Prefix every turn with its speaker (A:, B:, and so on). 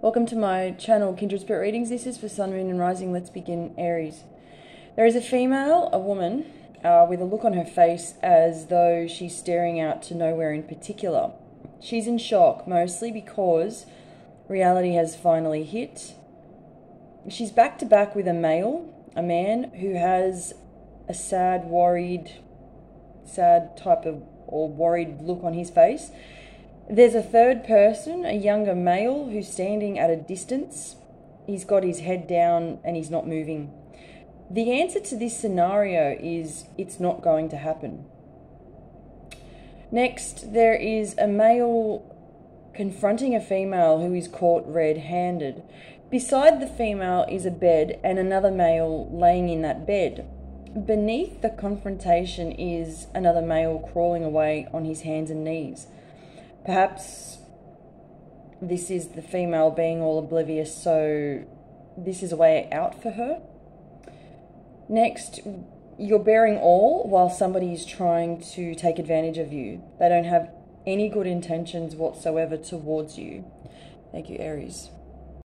A: Welcome to my channel, Kindred Spirit Readings. This is for Sun, Moon, and Rising. Let's begin Aries. There is a female, a woman, uh, with a look on her face as though she's staring out to nowhere in particular. She's in shock, mostly because reality has finally hit. She's back to back with a male, a man who has a sad, worried, sad type of or worried look on his face. There's a third person, a younger male, who's standing at a distance. He's got his head down and he's not moving. The answer to this scenario is it's not going to happen. Next, there is a male confronting a female who is caught red handed. Beside the female is a bed and another male laying in that bed. Beneath the confrontation is another male crawling away on his hands and knees. Perhaps this is the female being all oblivious, so this is a way out for her. Next, you're bearing all while somebody is trying to take advantage of you. They don't have any good intentions whatsoever towards you. Thank you, Aries.